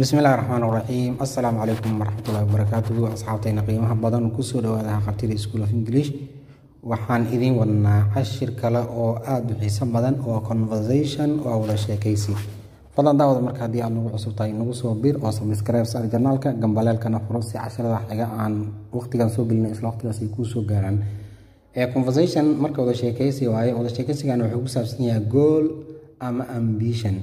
bismillahi raxmaan raxiim assalaamu calaykum waraxmatullahi wabarakaatuhu asxaabtayna qiimaha badan ku soo dhawaada qabtida school of english. Waxaan idiin wadnaa cashir kale oo aada u xiiso badan oo conversation oo wada sheekaysi fadlan daawada marka haddii aad nagu cusub tahay nagu soo bir oo subscribe sar janaalka gambaleelkana furo si casharada xiga aan waqtigan soo gelina isla waqtigaas ay kuu soo conversation marka wada sheekaysi waaye wada sheekaysigan wuxuu ku saabsan yahay goal ama ambition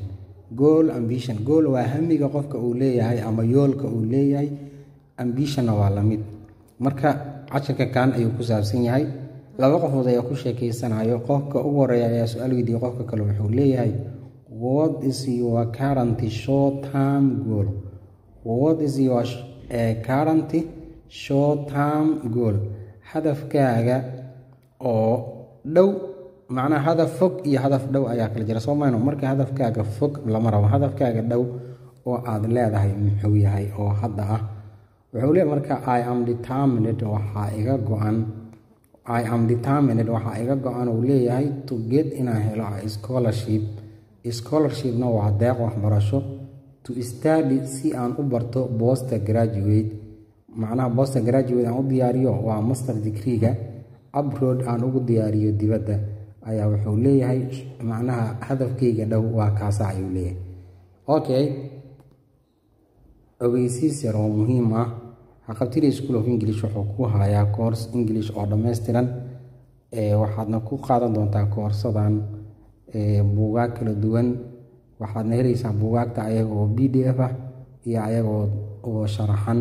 goal ambition. Goal waa hamiga qofka uu leeyahay ama yoolka uu leeyahay. Ambitionna waa la mid marka cashirka kan ayuu ku saabsan yahay. Laba qofood ayaa ku sheekeysanayo qofka ugu horreeya ayaa su'aal weydiiye qofka kale wuxuu leeyahay what is your current short term goal? What is your current short term goal? Hadafkaaga oo dhow macnaha hadaf fog iyo hadaf dhow ayaa kala jira. Soo mayno marka hadafkaaga fog lama rabo hadafkaaga dhow oo aad leedahay muxuu yahay oo hadda ah wuxuu leeyahay marka i am determined waxaa iga go-an. I am determined waxaa iga go-an uu leeyahay to get inaan helo scholarship. Scholarshipna waa deeq waxbarasho. To study si aan u barto boster graduate. Macnaha boster graduate aan u diyaariyo waa master degreega. Abroad aan ugu diyaariyo dibadda ayaa wuxuu leeyahay macnaha hadafkayga dhow waa kaasa ayuu leeyahay. Okay. Ogeysiis yar oo muhiim ah. Haqabtida school of english wuxuu ku hayaa course english oo dhammaystiran waxaadna ku qaadan doontaa koorsadan buugaag kala duwan. Waxaadna helaysaa buugaagta ayagoo b d f ah iyo ayagoo oo sharaxan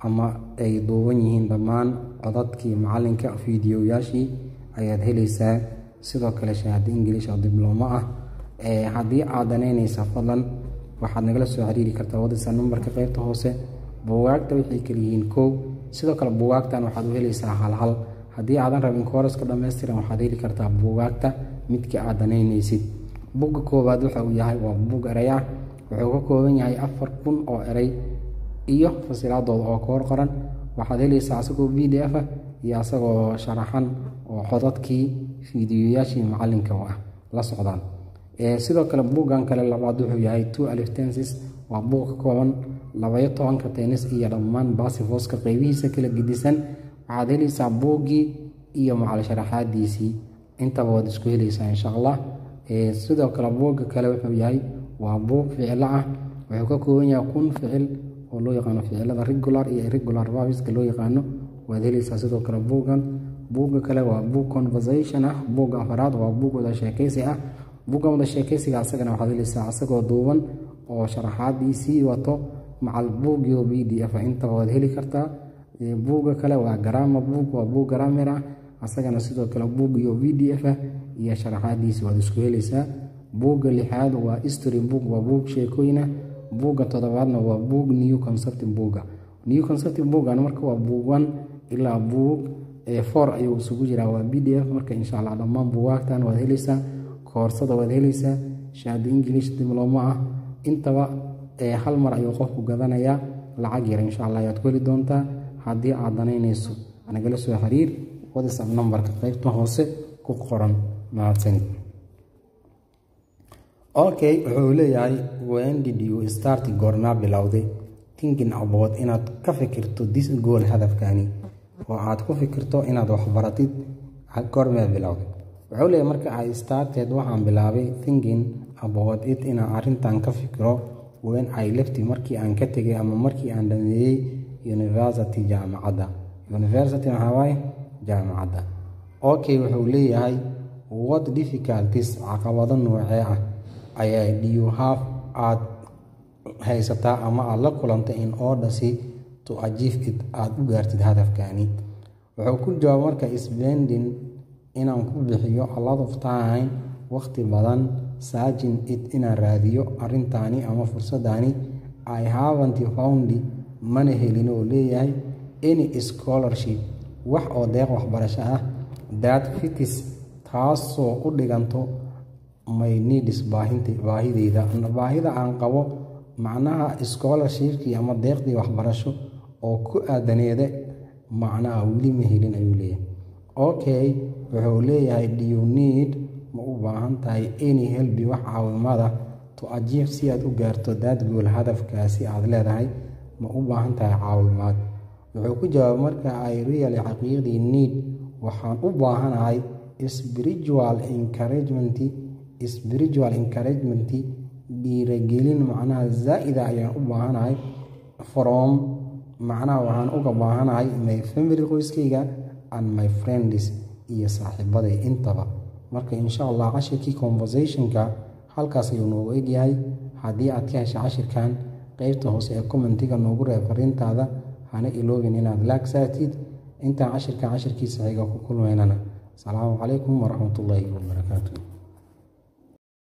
ama ay duuban yihiin dhammaan codadkii macalinka fideoyaashii ayaad helaysaa sidoo kale shahaado ingilish oo diblomo ah haddii aad danaynaysa fadlan waxaad nagala soo xiriiri kartaa wadasa numbarka qeybta hoose buugaagta waxay kaliyihiin kow sidoo kale buugaagtan waxaad u helaysaa halhal haddii aadan rabin kooraska dhammaystiran waxaad heli kartaa buugaagta midkii aad danaynaysid. Bugga koowaad waxa uu yahay waa bug erey ah wuxuu ka kooban yahay afar kun oo erey iyo fasilaadooda oo koor qoran waxaad helaysaa asagoo b d f ah iyo asagoo sharaxan oo codadkii fiidiyoyaashii macalinka ah la socdaan. Sidoo kale buuggan kale labaad wuxuu yahay two aliftensis waa buug ka kooban labayo tobanka tenis iyo dhammaan basifoska qeybihiisa kala gedisan. Waxaad helaysaa buuggii iyo macal sharaxaadiisii. Intaba waad isku helaysaa insha allah sidoo kale buugga kale wuxuu yahay waa buug ficilo ah wuxuu ka kooban yahay kun ficil oo loo yaqaano ficilada regular iyo irregular vabiska loo yaqaano waad helaysaa sidoo kale buuggan buugga kale waa buug conversation ah buugga afaraad waa buug wada sheekaysi ah buuggan wada sheekaysiga asagana waxaad helaysaa asagoo duuban oo sharaxaadiisii wato macal buugio b d f intaba waad heli kartaa buugga kale waa garaama buug waa buug garaamir ah asagana sidoo kale buugio v d f ah iyo sharaxaadiisi waad isku helaysaa buugga lixaad waa history book waa buug sheekooyinah buugga toddobaadna waa buug new concept buugga new concept buuggan marka waa buugan ilaa buug for ayuu isugu jiraa waa b d f marka insha allah dhammaan buugaagtan waad helaysaa koorsada waad helaysaa shahaado ingilish diblomo ah. Intaba hal mar ayuu qofku gadanayaa lacag yar insha allah ayaad ku heli doontaa. Haddii aad danaynayso nagala soo xiriir whatsapp numberka qeybta hoose ku qoran mahadsanid okay wuxuu leeyahay when did you start goormaa bilowday thinking about inaad ka fikirto this goal hadafkani oo aad ku fikirto inaad waxbaratid goormee bilowday wuxuu leeyahay marka i started waxaan bilaabay thinking about it inaan arrintan ka fikiro. Wen i lefti markii aan ka tegay ama markii aan dhameeyey university jaamacadda. University maxaa waaye? Jaamacadda. Okay wuxuu leeyahay what difficulties caqabado noocee ah ayaa do have aad haysataa ama aada la kulantay in ordasi to achieve it aada u gaartid hadafkani wuxuu ku jawaab marka spending inaan ku bixiyo a lot of time waqti badan saajin it inaan raadiyo arrintaani ama fursadani i havent found mana helin oo leeyahay any scholarship wax oo deeq waxbarasho ah that fitis taasoo u dhiganto my needs baahideyda. Baahida aan qabo macnaha scholarshipkii ama deeqdii waxbarasho oo ku aadaneeda macnaha weli ma helin ayuu leeyahay. Okay wuxuu leeyahay need? Ma u baahan tahay any helbi wax caawimada to achieve si aad u gaarto that goal hadafkaasi aad leedahay ma u baahan tahay caawimaad. Wuxuu ku jawaabay marka ay really xaqiiqdii need waxaan u baahanahay spiritual encouragement spiritual encouragement dhiiragelin macnaha zaa'ida ayaan u baahanahay from macnaha waxaan uga baahanahay my family qoyskayga and my friends iyo saaxiibaday intaba. Marka insha allah cashirkii conversationka halkaas ayuu noogu egyahay haddii aad ka heshay cashirkan qeybta hoose ee commentiga noogu reeb fariintaada hana iloobin inaad laag saartid. Intaan cashirkan cashirkiisa xiga ku kulmaynana asalaamu calaykum waraxmatullaahi wabarakaatu